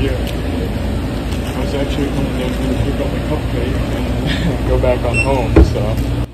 year. I was actually going to pick up my cupcake and go back on home, so.